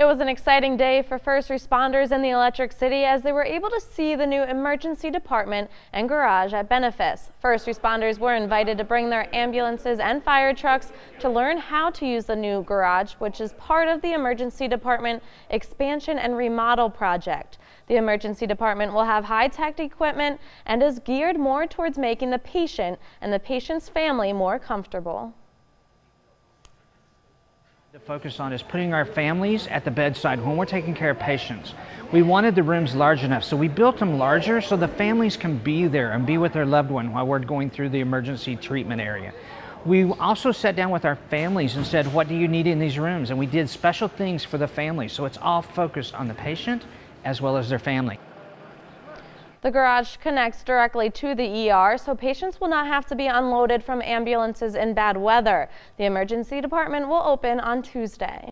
It was an exciting day for first responders in the Electric City as they were able to see the new emergency department and garage at Benefis. First responders were invited to bring their ambulances and fire trucks to learn how to use the new garage, which is part of the emergency department expansion and remodel project. The emergency department will have high-tech equipment and is geared more towards making the patient and the patient's family more comfortable. To focus on is putting our families at the bedside when we're taking care of patients. We wanted the rooms large enough, so we built them larger so the families can be there and be with their loved one while we're going through the emergency treatment area. We also sat down with our families and said, what do you need in these rooms? And we did special things for the families, so it's all focused on the patient as well as their family. The garage connects directly to the ER, so patients will not have to be unloaded from ambulances in bad weather. The emergency department will open on Tuesday.